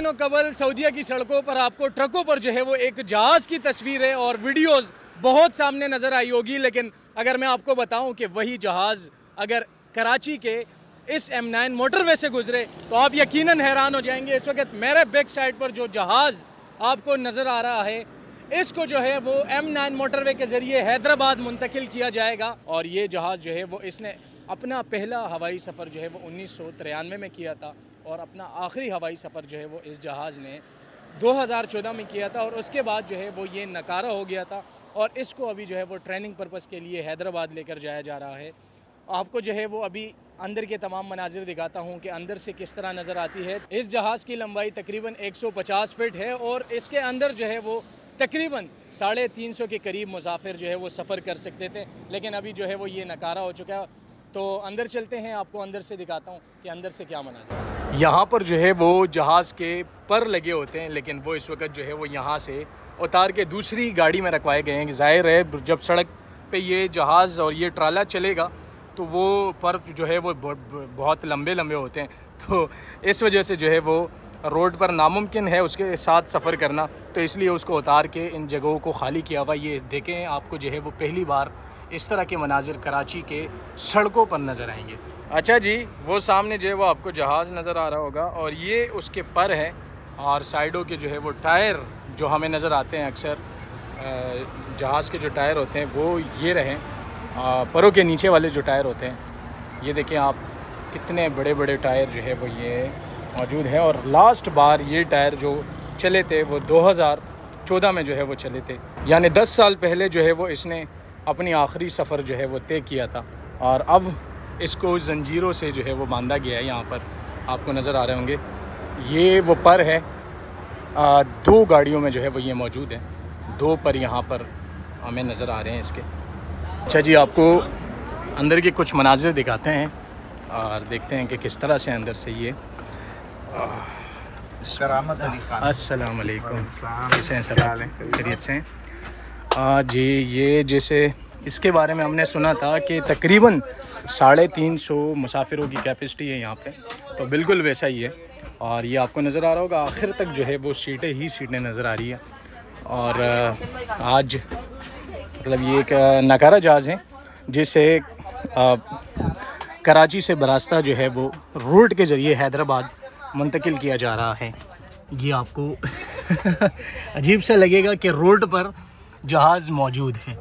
माकबल सऊदीया की सड़कों पर, आपको ट्रकों पर जो है वो एक जहाज़ की तस्वीरें और वीडियोस बहुत सामने नज़र आई होगी। लेकिन अगर मैं आपको बताऊँ कि वही जहाज़ अगर कराची के इस एम नाइन मोटरवे से गुजरे तो आप यकीनन हैरान हो जाएँगे। इस वक्त मेरे बैक साइड पर जो जहाज़ आपको नज़र आ रहा है, इसको जो है वो एम नाइन मोटरवे के ज़रिए हैदराबाद मुंतकिल किया जाएगा। और ये जहाज़ जो है वो इसने अपना पहला हवाई सफ़र जो है वो उन्नीस सौ तिरानवे में किया था और अपना आखिरी हवाई सफ़र जो है वो इस जहाज़ ने 2014 में किया था और उसके बाद जो है वो ये नकारा हो गया था और इसको अभी जो है वो ट्रेनिंग पर्पज़ के लिए हैदराबाद लेकर जाया जा रहा है। आपको जो है वो अभी अंदर के तमाम मनाजिर दिखाता हूँ कि अंदर से किस तरह नज़र आती है। इस जहाज़ की लंबाई तकरीबन 150 फीट है और इसके अंदर जो है वो तकरीबन साढ़े तीन सौ के करीब मुसाफिर जो है वो सफ़र कर सकते थे, लेकिन अभी जो है वो ये नकारा हो चुका है। तो अंदर चलते हैं, आपको अंदर से दिखाता हूँ कि अंदर से क्या मनाजर यहाँ पर जो है वो जहाज़ के पर लगे होते हैं, लेकिन वो इस वक्त जो है वो यहाँ से उतार के दूसरी गाड़ी में रखवाए गए हैं। ज़ाहिर है, जब सड़क पे ये जहाज़ और ये ट्राला चलेगा तो वो पर जो है वो बहुत लंबे लंबे होते हैं। तो इस वजह से जो है वो रोड पर नामुमकिन है उसके साथ सफ़र करना तो इसलिए उसको उतार के इन जगहों को खाली किया हुआ ये देखें, आपको जो है वो पहली बार इस तरह के मनाजिर कराची के सड़कों पर नज़र आएँगे। अच्छा जी, वो सामने जो है वो आपको जहाज़ नज़र आ रहा होगा और ये उसके पर है और साइडों के जो है वो टायर जो हमें नज़र आते हैं अक्सर जहाज़ के जो टायर होते हैं, वो ये रहें परों के नीचे वाले जो टायर होते हैं, ये देखें आप कितने बड़े बड़े टायर जो है वो ये मौजूद है और लास्ट बार ये टायर जो चले थे वो 2014 में जो है वो चले थे। यानी 10 साल पहले जो है वो इसने अपनी आखिरी सफ़र जो है वो तय किया था। और अब इसको जंजीरों से जो है वो बांधा गया है यहाँ पर आपको नज़र आ रहे होंगे। ये वो पर है। आ, दो गाड़ियों में जो है वो ये मौजूद है। दो पर यहाँ पर हमें नज़र आ रहे हैं इसके। अच्छा जी आपको अंदर के कुछ मनाजिर दिखाते हैं और देखते हैं कि किस तरह से अंदर से ये कैसे हैं से जी ये जैसे इसके बारे में हमने सुना था कि तकरीबन साढ़े तीन सौ मुसाफिरों की कैपेसिटी है यहाँ पे। तो बिल्कुल वैसा ही है। और ये आपको नज़र आ रहा होगा आखिर तक जो है वो सीटें ही सीटें नज़र आ रही है। और आज मतलब ये एक नकारा जहाज़ है जिससे कराची से बरास्ता जो है वो रोड के ज़रिए हैदराबाद मुंतकिल किया जा रहा है। ये आपको अजीब सा लगेगा कि रोड पर जहाज़ मौजूद है।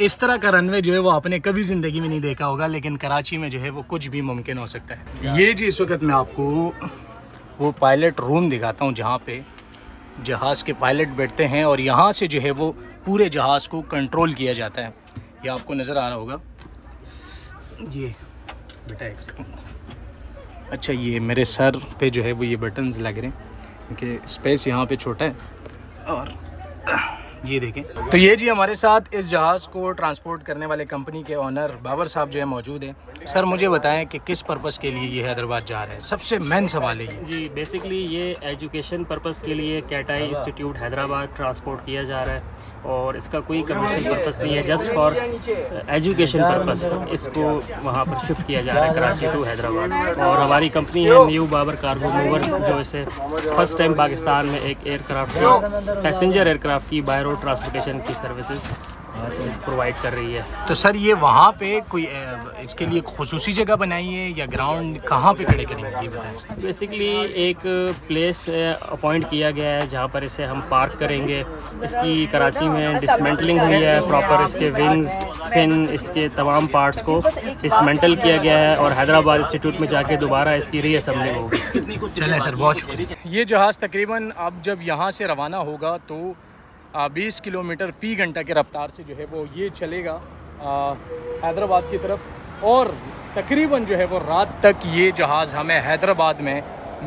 इस तरह का रनवे जो है वो आपने कभी ज़िंदगी में नहीं देखा होगा, लेकिन कराची में जो है वो कुछ भी मुमकिन हो सकता है। ये जी इस वक्त मैं आपको वो पायलट रूम दिखाता हूँ जहाँ पे जहाज़ के पायलट बैठते हैं और यहाँ से जो है वो पूरे जहाज़ को कंट्रोल किया जाता है। ये आपको नज़र आ रहा होगा। ये, बेटा एक सेकंड अच्छा ये मेरे सर पे जो है वो ये बटन्स लग रहे हैं, क्योंकि स्पेस यहाँ पे छोटा है। और ये देखें। तो ये जी हमारे साथ इस जहाज़ को ट्रांसपोर्ट करने वाले कंपनी के ऑनर बाबर साहब जो है मौजूद हैं। सर मुझे बताएँ कि किस पर्पज़ के लिए ये हैदराबाद जा रहे हैं? सबसे मेन सवाल है जी बेसिकली ये एजुकेशन पर्पज़ के लिए कैटाई इंस्टीट्यूट हैदराबाद ट्रांसपोर्ट किया जा रहा है और इसका कोई कमर्शियल पर्पज़ नहीं है जस्ट फॉर एजुकेशन पर्पज़ इसको वहाँ पर शिफ्ट किया जा रहा है कराची टू हैदराबाद। और हमारी कंपनी है न्यू बाबर कार्गो मूवर्स जो इसे फ़र्स्ट टाइम पाकिस्तान में एक एयरक्राफ्ट पैसेंजर एयरक्राफ्ट की बाय रोड ट्रांसपोर्टेशन की सर्विसेज़ प्रोवाइड कर रही है। तो सर ये वहाँ पे कोई इसके लिए खसूसी जगह बनाई है या ग्राउंड कहाँ पे खड़े करेंगे? ये बताएँ बेसिकली एक प्लेस अपॉइंट किया गया है जहाँ पर इसे हम पार्क करेंगे। इसकी कराची में डिसमेंटलिंग हुई है प्रॉपर इसके विंग्स फिन इसके तमाम पार्ट्स को डिसमेंटल किया गया है और हैदराबाद इंस्टीट्यूट में जाके दोबारा इसकी रीअसम्बलिंग होगी। चलें सर बहुत शुक्रिया। ये जहाज़ तकरीबन अब जब यहाँ से रवाना होगा तो बीस किलोमीटर फ़ी घंटा के रफ्तार से जो है वो ये चलेगा हैदराबाद की तरफ़। और तकरीबन जो है वो रात तक ये जहाज़ हमें हैदराबाद में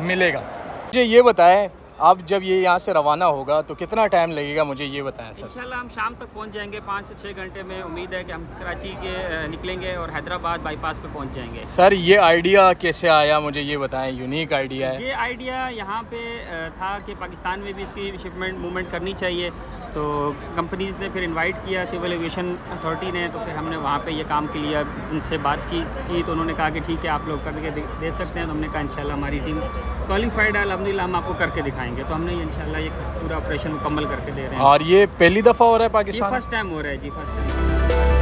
मिलेगा। मुझे ये बताएँ अब जब ये यहाँ से रवाना होगा तो कितना टाइम लगेगा मुझे ये बताएँ सर? इंशाल्लाह हम शाम तक पहुँच जाएँगे पाँच से छः घंटे में। उम्मीद है कि हम कराची के निकलेंगे और हैदराबाद बाईपास पे पहुँच जाएँगे। सर ये आइडिया कैसे आया मुझे ये बताएँ? यूनिक आइडिया है। ये आइडिया यहाँ पे था कि पाकिस्तान में भी इसकी शिपमेंट मूवमेंट करनी चाहिए। तो कंपनीज़ ने फिर इनवाइट किया सिविल एविएशन अथॉरिटी ने तो फिर हमने वहाँ पे ये काम के लिए उनसे बात की की तो उन्होंने कहा कि ठीक है आप लोग करके दे, दे सकते हैं। तो हमने कहा इंशाल्लाह हमारी टीम क्वालिफाइड है अलहमदिल्ला हम आपको करके दिखाएँगे तो हमने इंशाल्लाह ये पूरा ऑपरेशन मुकम्मल करके दे रहे हैं। और ये पहली दफ़ा हो रहा है पाकिस्तान? फ़र्स्ट टाइम हो रहा है जी फ़र्स्ट टाइम